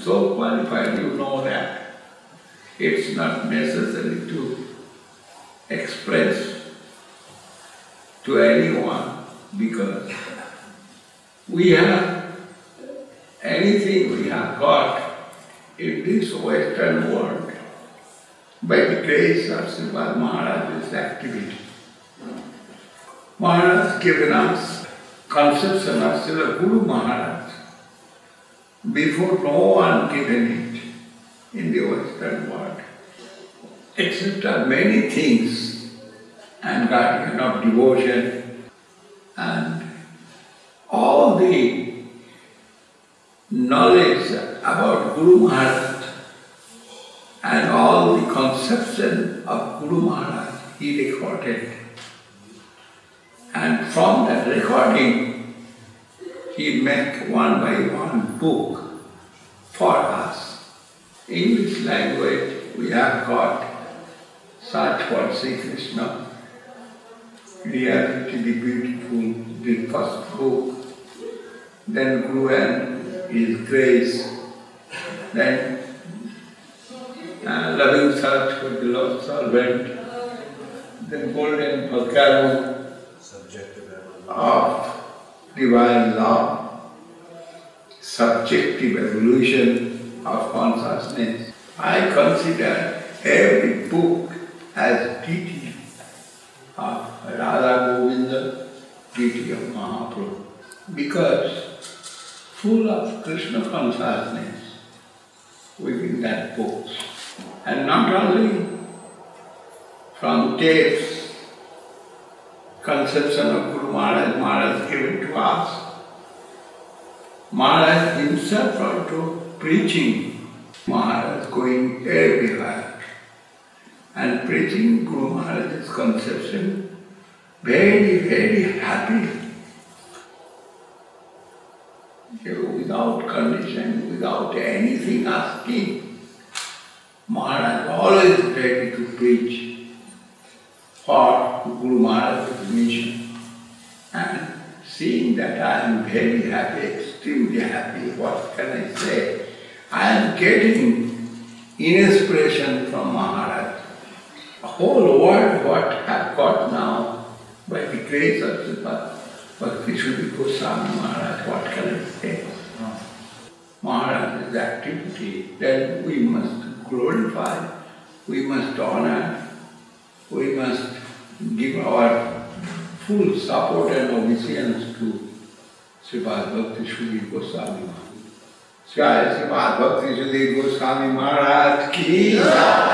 so qualified, you know that. It's not necessary to express to anyone because we have anything we have got in this Western world by the grace of Sripad Maharaj's activity. Maharaj given us conception of Srila Guru Maharaj before no one given it in the Western world. Except many things and guardian of devotion and all the knowledge about Guru Maharaj and all the conception of Guru Maharaj he recorded. And from that recording, he make one by one book. English language we have got Search for Sri Krishna, Reality the Beautiful, the first book, then Guru and His Grace, then uh, Loving Search for the Lost Servant, then Golden Volcano, of divine law, subjective evolution of consciousness. I consider every book as deity of Radha Govinda, deity of Mahaprabhu, because full of Krishna consciousness within that book. And not only from tapes, conception of Guru Maharaj, Maharaj given to us. Maharaj himself also preaching, Maharaj going everywhere and preaching Guru Maharaj's conception, very, very happy. Without condition, without anything asking, Maharaj always ready to preach for Guru Maharaj's mission. And seeing that I am very happy, extremely happy, what can I say? I am getting inspiration from Maharaj. The whole world what I have got now by the grace of Sripad Bhakti Sudhir Goswami Maharaj, what can I say? Maharaj's activity, then we must glorify, we must honor, we must give our full support and obeisance to Sripad Bhakti Sudhir Goswami Maharaj. Jai Sripad Bhakti Sudhir Goswami Maharaj ki jai.